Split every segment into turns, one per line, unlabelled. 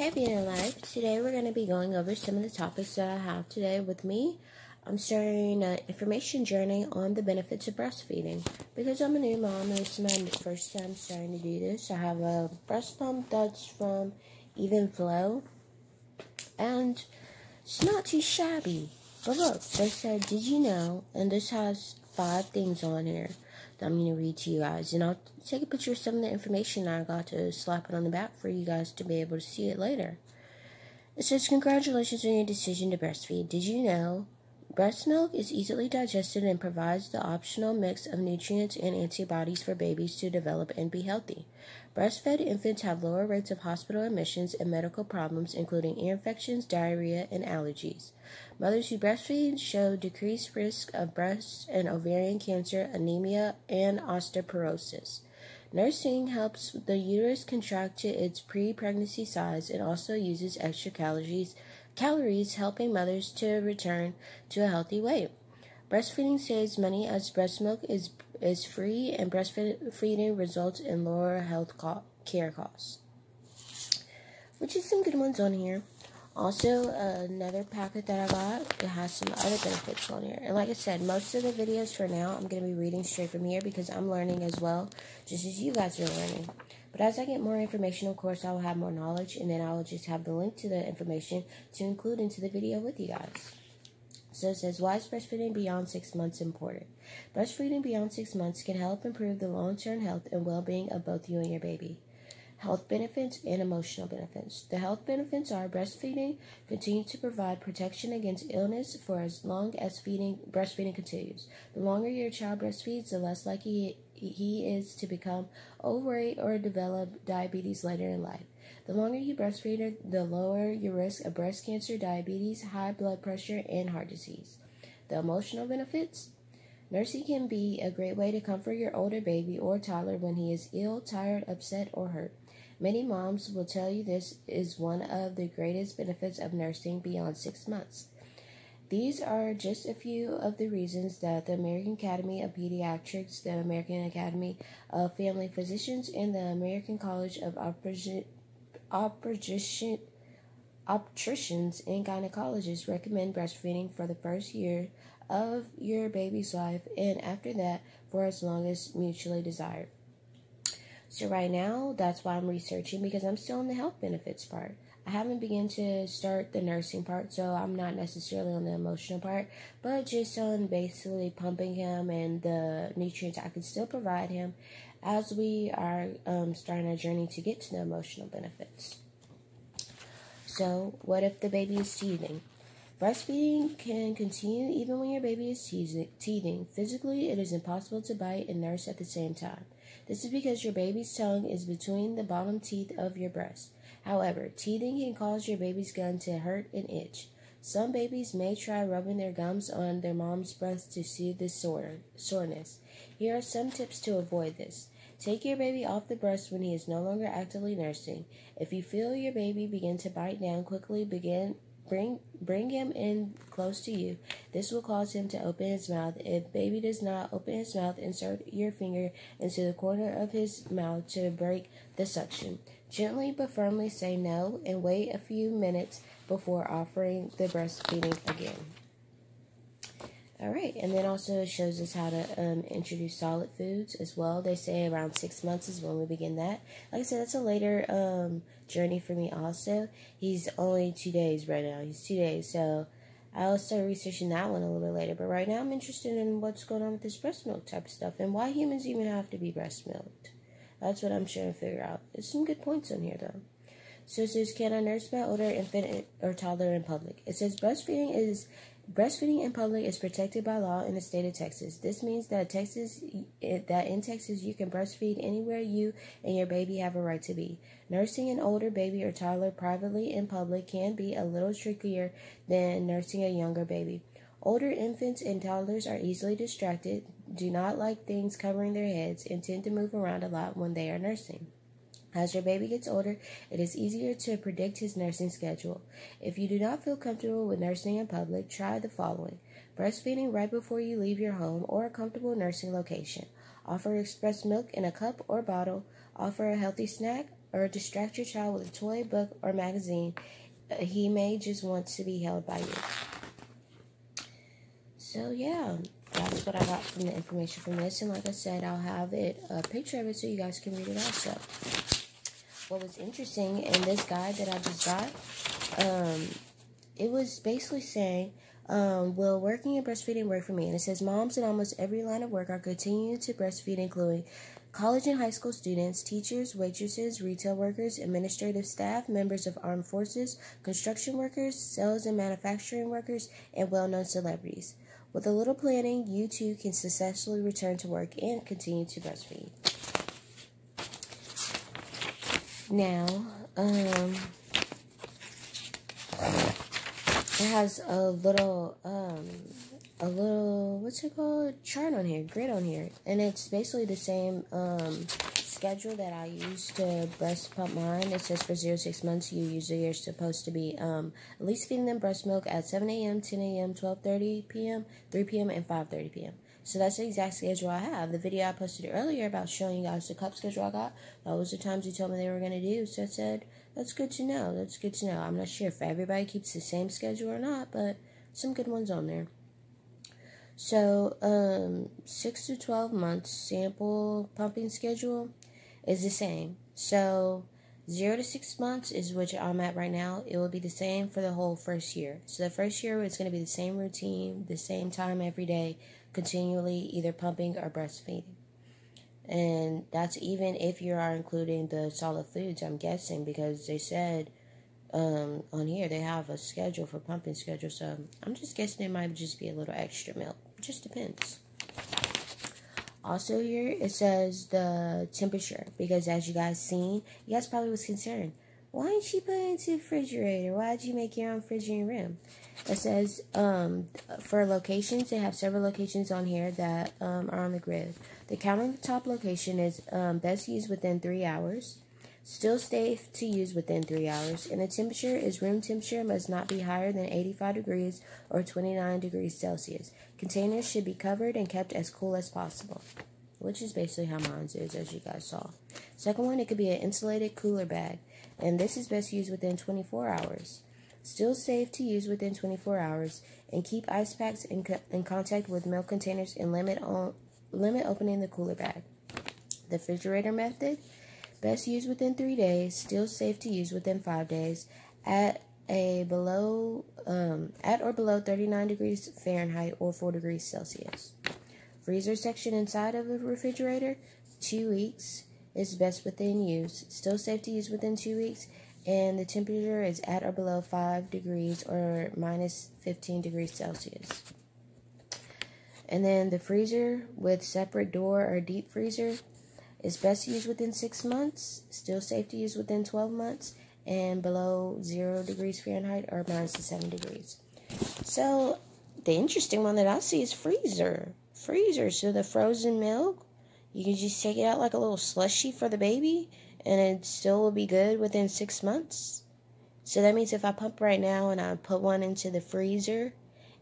Happy in Life. Today we're going to be going over some of the topics that I have today with me. I'm starting an information journey on the benefits of breastfeeding. Because I'm a new mom and this is my first time starting to do this, I have a breast pump that's from Evenflo. And it's not too shabby. But look, they said, did you know? And this has five things on here that I'm going to read to you guys. And I'll take a picture of some of the information I got to slap it on the back for you guys to be able to see it later. It says, Congratulations on your decision to breastfeed. Did you know breast milk is easily digested and provides the optional mix of nutrients and antibodies for babies to develop and be healthy? Breastfed infants have lower rates of hospital admissions and medical problems, including ear infections, diarrhea, and allergies. Mothers who breastfeed show decreased risk of breast and ovarian cancer, anemia, and osteoporosis. Nursing helps the uterus contract to its pre-pregnancy size and also uses extra calories, calories helping mothers to return to a healthy weight. Breastfeeding saves money as breast milk is is free and breastfeeding results in lower health co- care costs. Which is some good ones on here. Also, another packet that I got, it has some other benefits on here. And like I said, most of the videos for now, I'm going to be reading straight from here because I'm learning as well, just as you guys are learning. But as I get more information, of course, I will have more knowledge, and then I will just have the link to the information to include into the video with you guys. So it says, why is breastfeeding beyond six months important? Breastfeeding beyond six months can help improve the long term health and well being of both you and your baby. Health benefits and emotional benefits. The health benefits are breastfeeding continues to provide protection against illness for as long as feeding breastfeeding continues. The longer your child breastfeeds, the less likely he is to become overweight or develop diabetes later in life. The longer you breastfeed, the lower your risk of breast cancer, diabetes, high blood pressure, and heart disease. The emotional benefits Nursing can be a great way to comfort your older baby or toddler when he is ill, tired, upset, or hurt. Many moms will tell you this is one of the greatest benefits of nursing beyond six months. These are just a few of the reasons that the American Academy of Pediatrics, the American Academy of Family Physicians, and the American College of Obstetricians and gynecologists recommend breastfeeding for the first year of your baby's life and after that for as long as mutually desired. So right now, that's why I'm researching because I'm still on the health benefits part. I haven't begun to start the nursing part, so I'm not necessarily on the emotional part, but just on basically pumping him and the nutrients I can still provide him as we are um, starting our journey to get to the emotional benefits. So, what if the baby is teething? Breastfeeding can continue even when your baby is teething. Physically, it is impossible to bite and nurse at the same time. This is because your baby's tongue is between the bottom teeth of your breast. However, teething can cause your baby's gum to hurt and itch. Some babies may try rubbing their gums on their mom's breast to soothe the sore, soreness. Here are some tips to avoid this. Take your baby off the breast when he is no longer actively nursing. If you feel your baby begin to bite down, quickly begin Bring bring him in close to you. This will cause him to open his mouth. If baby does not open his mouth, insert your finger into the corner of his mouth to break the suction. Gently but firmly say no and wait a few minutes before offering the breastfeeding again. All right, and then also it shows us how to um, introduce solid foods as well. They say around six months is when we begin that. Like I said, that's a later um, journey for me. Also, he's only two days right now. He's two days, so I'll start researching that one a little bit later. But right now, I'm interested in what's going on with this breast milk type stuff and why humans even have to be breast milked. That's what I'm trying to figure out. There's some good points on here though. So it says, can I nurse my older infant or toddler in public? It says breastfeeding is Breastfeeding in public is protected by law in the state of Texas. This means that Texas eh, that in Texas you can breastfeed anywhere you and your baby have a right to be. Nursing an older baby or toddler privately in public can be a little trickier than nursing a younger baby. Older infants and toddlers are easily distracted, do not like things covering their heads, and tend to move around a lot when they are nursing. As your baby gets older, it is easier to predict his nursing schedule. If you do not feel comfortable with nursing in public, try the following breastfeeding right before you leave your home or a comfortable nursing location. Offer express milk in a cup or bottle. Offer a healthy snack. or distract your child with a toy, book, or magazine. Uh, he may just want to be held by you. So, yeah, that's what I got from the information from this. And like I said, I'll have it a picture of it so you guys can read it also. What was interesting in this guide that I just got, um, it was basically saying, um, will working and breastfeeding work for me? And it says moms in almost every line of work are continuing to breastfeed, including college and high school students, teachers, waitresses, retail workers, administrative staff, members of armed forces, construction workers, sales and manufacturing workers, and well known celebrities. With a little planning, you too can successfully return to work and continue to breastfeed. Now, um, it has a little, um, a little, what's it called? Chart on here, grid on here. And it's basically the same, um, schedule that I use to breast pump mine. It says for zero six months, you usually are supposed to be um, at least feeding them breast milk at 7 a.m., 10 a.m., 12:30 p.m., 3 p.m., and 5:30 p.m. So that's the exact schedule I have. The video I posted earlier about showing you guys the cup schedule I got, that was the times you told me they were going to do. So I said, that's good to know. That's good to know. I'm not sure if everybody keeps the same schedule or not, but some good ones on there. So, um, 6 to 12 months sample pumping schedule is the same. So, 0 to 6 months is which I'm at right now. It will be the same for the whole first year. So, the first year it's going to be the same routine, the same time every day, continually either pumping or breastfeeding. And that's even if you are including the solid foods, I'm guessing, because they said um, on here they have a schedule for pumping schedule. So I'm just guessing it might just be a little extra milk. It just depends. Also here it says the temperature because as you guys seen, you guys probably was concerned. Why didn't you put it into the refrigerator? Why did you make your own your room? It says um, for locations, they have several locations on here that um, are on the grid. The countertop location is um, best used within three hours. Still safe to use within three hours. And the temperature is room temperature must not be higher than 85 degrees or 29 degrees Celsius. Containers should be covered and kept as cool as possible, which is basically how mine is, as you guys saw. Second one, it could be an insulated cooler bag, and this is best used within 24 hours. Still safe to use within 24 hours, and keep ice packs in, co in contact with milk containers and limit on limit opening the cooler bag. The refrigerator method Best used within three days. Still safe to use within five days. At a below um, at or below 39 degrees Fahrenheit or 4 degrees Celsius. Freezer section inside of the refrigerator, two weeks is best within use. Still safe to use within two weeks, and the temperature is at or below 5 degrees or minus 15 degrees Celsius. And then the freezer with separate door or deep freezer is best used within six months, still safe to use within 12 months, and below zero degrees Fahrenheit or minus 7 degrees. So, the interesting one that I see is freezer. Freezer. So, the frozen milk, you can just take it out like a little slushy for the baby, and it still will be good within six months. So, that means if I pump right now and I put one into the freezer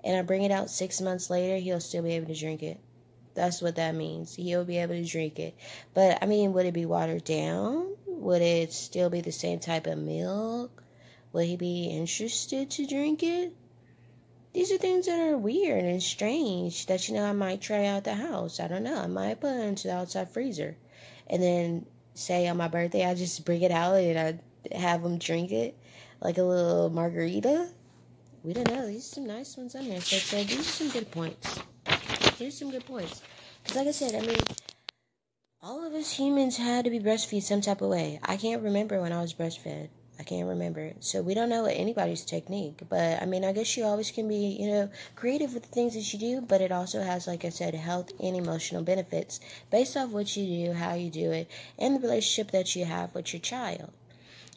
and I bring it out six months later, he'll still be able to drink it. That's what that means. He'll be able to drink it. But I mean, would it be watered down? Would it still be the same type of milk? Would he be interested to drink it? These are things that are weird and strange that you know I might try out the house. I don't know. I might put it into the outside freezer. And then say on my birthday I just bring it out and I have them drink it like a little margarita. We don't know. These are some nice ones on here. So, these are some good points here's some good points. Because, like I said, I mean, all of us humans had to be breastfed some type of way. I can't remember when I was breastfed. Can't remember. So we don't know anybody's technique. But I mean, I guess you always can be, you know, creative with the things that you do. But it also has, like I said, health and emotional benefits based off what you do, how you do it, and the relationship that you have with your child.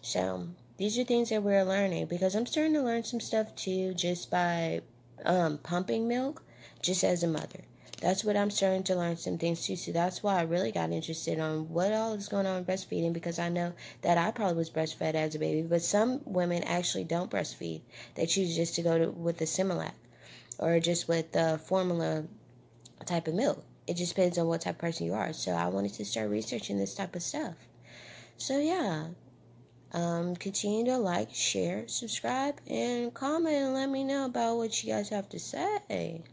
So these are things that we're learning because I'm starting to learn some stuff too just by um, pumping milk, just as a mother that's what I'm starting to learn some things too. So that's why I really got interested on what all is going on with breastfeeding because I know that I probably was breastfed as a baby, but some women actually don't breastfeed. They choose just to go to, with the Similac or just with the formula type of milk. It just depends on what type of person you are. So I wanted to start researching this type of stuff. so yeah, um, continue to like, share, subscribe, and comment and let me know about what you guys have to say.